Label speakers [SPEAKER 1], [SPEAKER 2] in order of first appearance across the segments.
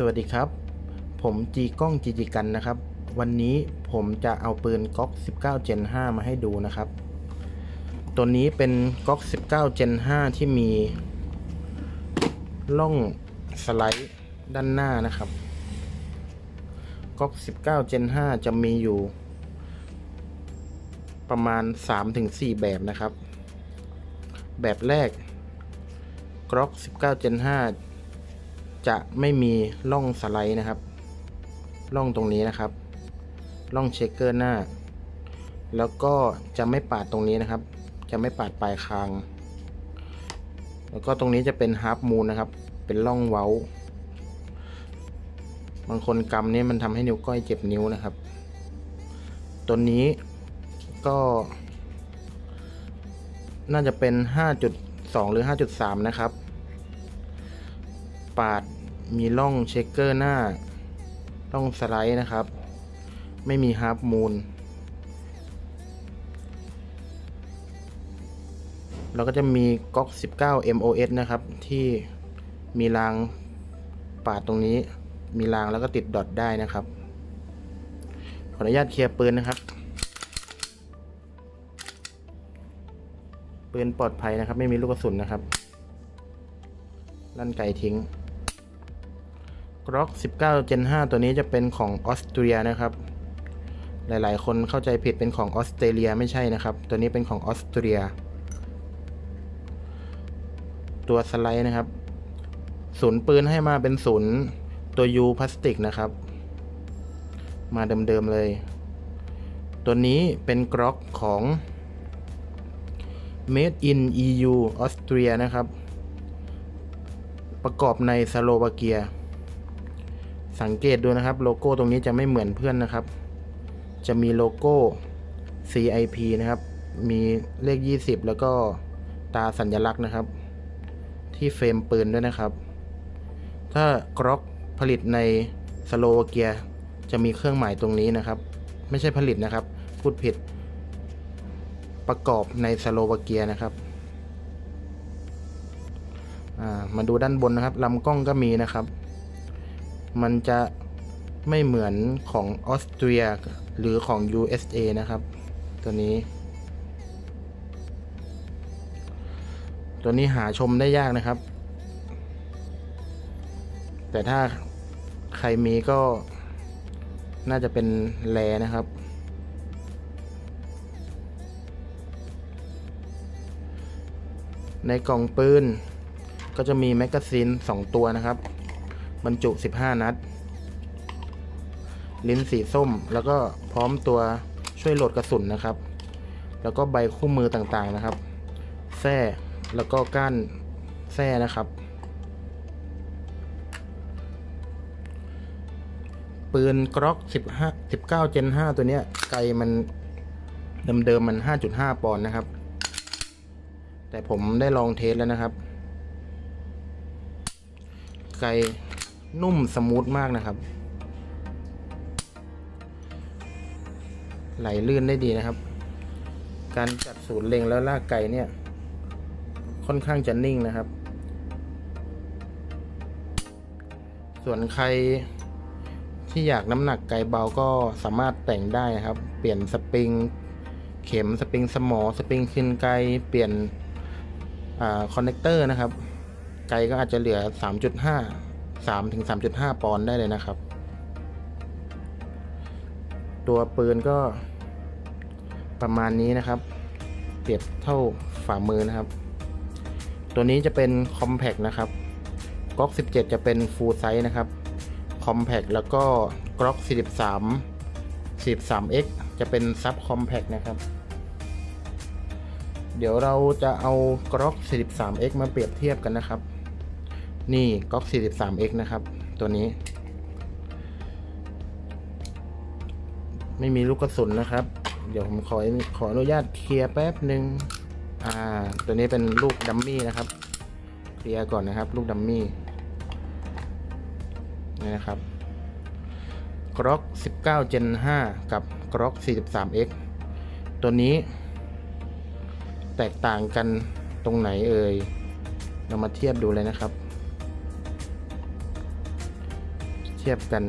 [SPEAKER 1] สวัสดีครับ ผมจีกล้องจีจีกันนะครับ วันนี้ผมจะเอาปืนก๊อก 19 Gen 5 มาให้ดูนะครับ ตัวนี้เป็นก๊อก 19 Gen 5 ที่มีล่องสไลด์ด้านหน้านะครับก๊อก 19 Gen 5 จะมีอยู่ ประมาณ 3-4 แบบนะครับ แบบแรกGlock 19 Gen 5 จะไม่มีร่องสไลด์นะครับร่องตรงนี้นะครับร่อง checker หน้า แล้วก็จะไม่ปาดตรงนี้นะครับ จะไม่ปาดปลายคาง แล้วก็ตรงนี้จะเป็น half moon นะครับ เป็นร่องเว้า บางคนกำนี่มันทำให้นิ้วก้อยเจ็บนิ้วนะครับ ตัวนี้ก็ น่าจะเป็น 5.2 หรือ 5.3 นะครับปาด มีร่อง checker หน้าร่องสไลด์นะครับ ไม่มี half moon แล้วก็จะมีก๊อก 19 MOS นะครับ ที่มีรางปาดตรงนี้ มีรางแล้วก็ติด dot ได้นะครับ ขออนุญาตเคลียร์ปืนนะครับ ปืนปลอดภัยนะครับ ไม่มีลูกกระสุนนะครับ ลั่นไกทิ้ง กร็อก19 Gen 5 ตัวนี้จะเป็นของออสเตรียนะครับ หลายๆ คนเข้าใจผิดเป็นของออสเตรเลียไม่ใช่นะครับ ตัวนี้เป็นของออสเตรีย ตัวสไลด์นะครับ ศูนย์ปืนให้มาเป็นศูนย์ตัว U พลาสติกนะครับ มาเดิมๆเลย ตัวนี้เป็นกร็อกของ Made in EU ออสเตรีย นะครับ ประกอบในสโลวาเกีย สังเกตดูนะครับโลโก้ตรงนี้จะไม่เหมือนเพื่อนนะครับ จะมีโลโก้ CIP นะครับ มีเลข 20 แล้วก็ตาสัญลักษณ์นะครับ ที่เฟรมปืนด้วยนะครับ ถ้ากรอกผลิตในสโลวาเกียจะมีเครื่องหมายตรงนี้นะครับ ไม่ใช่ผลิตนะครับ พูดผิด ประกอบในสโลวาเกียนะครับมาดูด้านบนนะครับลำกล้องก็มีนะครับ มันจะไม่เหมือนของออสเตรียหรือของ USA นะครับ ตัวนี้ ตัวนี้หาชมได้ยากนะครับ แต่ถ้าใครมีก็น่าจะเป็น rare นะครับ ในกล่องปืนก็จะมี magazine 2ตัวนะครับ บรรจุ 15 นัด ลิ้นสีส้ม แล้วก็พร้อมตัวช่วยโหลดกระสุนนะครับ แล้วก็ใบคู่มือต่างๆนะครับแส้แล้วก็ก้านแส้นะครับ ปืนกร็อก15 19 Gen 5ตัวเนี้ย ไกลมันเดิมๆมัน 5.5 ปอนด์นะครับ แต่ผมได้ลอง test แล้วนะครับ ไก นุ่ม smooth มากนะครับ ไหลลื่นได้ดีนะครับ การจัดศูนย์เล็งแล้วลากไกเนี่ย ค่อนข้างจะนิ่งนะครับ ส่วนใครที่อยากน้ำหนักไกเบาก็สามารถแต่งได้นะครับ เปลี่ยนสปริงเข็มสปริงสมอสปริงขึ้นไกเปลี่ยน connector นะครับ ไกก็อาจจะเหลือ 3.5 3ถึง3.5 ปอนด์ได้เลยนะครับ ตัวปืนก็ประมาณนี้นะครับ เปรียบเท่าฝ่ามือนะครับ ตัวนี้จะเป็น compact นะครับ Glock 17 จะเป็น full size นะครับ compact แล้วก็ Glock 43 43x จะเป็น subcompact นะครับ เดี๋ยวเราจะเอากล็อก 43x มาเปรียบเทียบกันนะครับ นี่ Glock 43x นะครับ ตัวนี้ ไม่มีลูกกระสุนนะครับ เดี๋ยวผมขอขออนุญาตเคลียร์แป๊บหนึ่งอ่า ตัวนี้เป็นลูกดัมมี่นะครับ เคลียร์ก่อนนะครับ ลูกดัมมี่นี่นะครับกร็อก19 Gen 5 กับกร็อก 43x ตัวนี้ แตกต่างกันตรงไหนเอ่ยเรามาเทียบดูเลยนะครับ ทียบกัน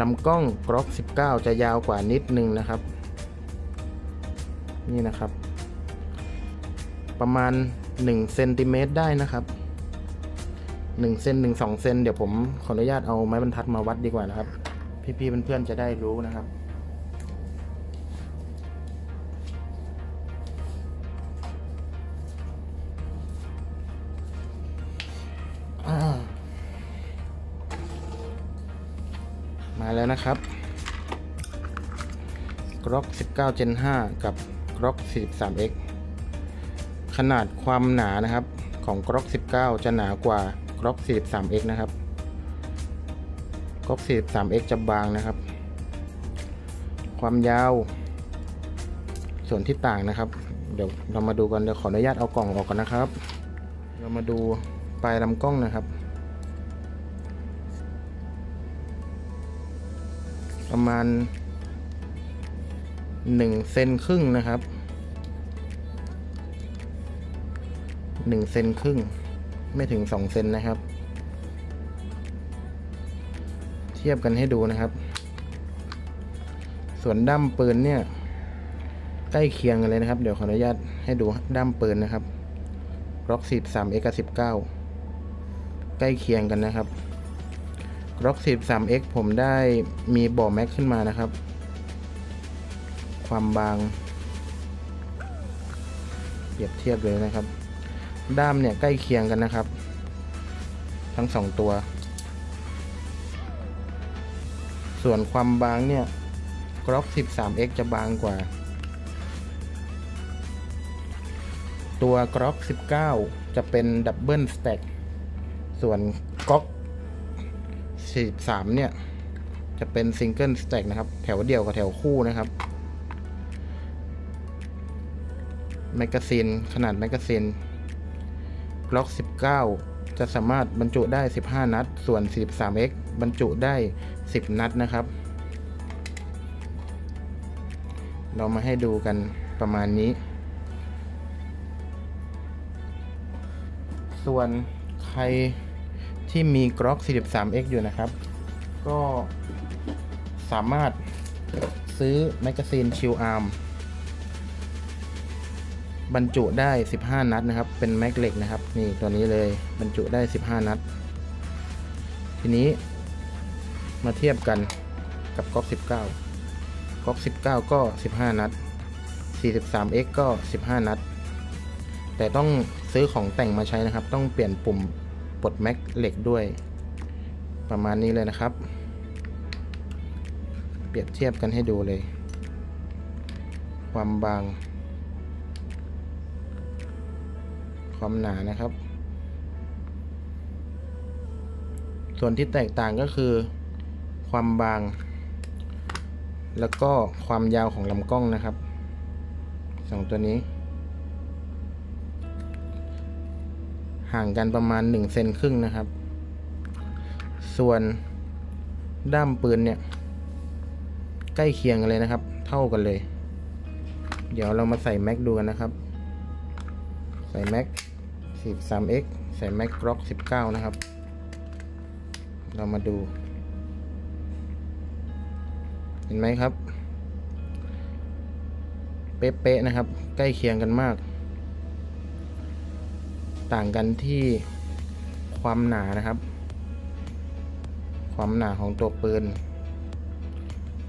[SPEAKER 1] ลำกล้องกรอก19 จะยาวกว่านิดนึงนะครับ นี่นะครับ ประมาณ1เซนติเมตรได้นะครับ1เซน1 2เซนเดี๋ยวผมขออนุญาตเอาไม้บรรทัดมาวัดดีกว่านะครับ พี่ๆเพื่อนๆจะได้รู้นะครับ นะครับกรอก19 Gen 5 กับกรอก 43X ขนาดความหนานะครับของกรอก19 จะหนากว่ากรอก 43X นะครับกรอก 43X จะบางนะครับ ความยาว ส่วนที่ต่างนะครับ เดี๋ยวเรามาดูกันเดี๋ยวขออนุญาตเอากล่องออกก่อนนะครับ เรามาดูปลายลำกล้องนะครับ ประมาณ1เซนครึ่งนะครับ1เซนครึ่ง ไม่ถึง2เซนนะครับ เทียบกันให้ดูนะครับ ส่วนด้ามปืนเนี่ย ใกล้เคียงกันเลยนะครับ เดี๋ยวขออนุญาตให้ดูด้ามปืนนะครับล็อก13 x 19ใกล้เคียงกันนะครับ Glock 43x ผมได้มีบ่อ mag ขึ้นมานะครับ ความบาง เปรียบเทียบเลยนะครับ ด้ามเนี่ยใกล้เคียงกันนะครับ ทั้งสองตัว ส่วนความบางเนี่ยกร็อก 13x จะบางกว่า ตัว Glock 19 จะเป็น double stackส่วนก๊อก 43 เนี่ย จะเป็น single stack นะครับ แถวเดียวกับแถวคู่นะครับ magazine ขนาด magazine Glock 19 จะสามารถบรรจุได้ 15 นัด ส่วน 43x บรรจุได้ 10 นัดนะครับ เรามาให้ดูกันประมาณนี้ ส่วนใคร ที่มี Glock 43x อยู่นะครับ ก็สามารถซื้อ magazine Shield Arms บรรจุได้ 15 นัดนะครับ เป็น mag เหล็กนะครับ นี่ตัวนี้เลยบรรจุได้ 15 นัด ทีนี้มาเทียบกันกับก๊อก 19ก๊อก19 ก็ 15 นัด 43x ก็ 15 นัด แต่ต้องซื้อของแต่งมาใช้นะครับ ต้องเปลี่ยนปุ่ม ลดแม็กเหล็กด้วย ประมาณนี้เลยนะครับ เปรียบเทียบกันให้ดูเลย ความบาง ความหนานะครับ ส่วนที่แตกต่างก็คือ ความบาง แล้วก็ความยาวของลำกล้องนะครับสองตัวนี้ ห่างกันประมาณ1เซนครึ่งนะครับ ส่วนด้ามปืนเนี่ย ใกล้เคียงกันเลยนะครับ เท่ากันเลย เดี๋ยวเรามาใส่แม็กดูกันนะครับ ใส่แม็ก 13x ใส่แม็กกร็อก19 นะครับ เรามาดู เห็นไหมครับ เป๊ะๆนะครับ ใกล้เคียงกันมาก ต่างกันที่ความหนานะครับ ความหนาของตัวปืน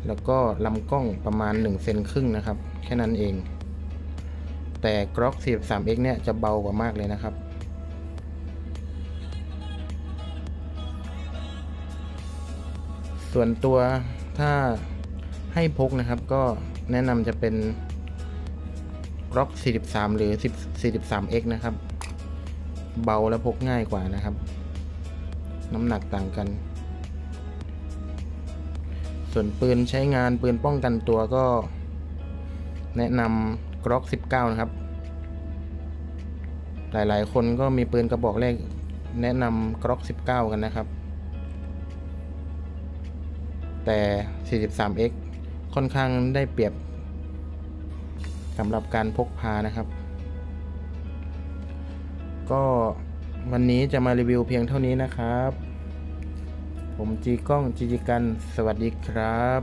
[SPEAKER 1] แล้วก็ลำกล้องประมาณ1เซนครึ่งนะครับ แค่นั้นเอง แต่กร็อก 43x เนี่ยจะเบากว่ามากเลยนะครับส่วนตัวถ้าให้พกนะครับก็แนะนำจะเป็นกรอก43 หรือ 43x นะครับ เบาและพกง่ายกว่านะครับ น้ำหนักต่างกัน ส่วนปืนใช้งานปืนป้องกันตัวก็ แนะนำกร็อก 19 นะครับ หลายๆ คนก็มีปืนกระบอกแรกแนะนำกร็อก 19 กันนะครับ แต่ 43x ค่อนข้างได้เปรียบสำหรับการพกพานะครับ ก็วันนี้จะมารีวิวเพียงเท่านี้นะครับ ผมจีก้องจีจิกัน สวัสดีครับ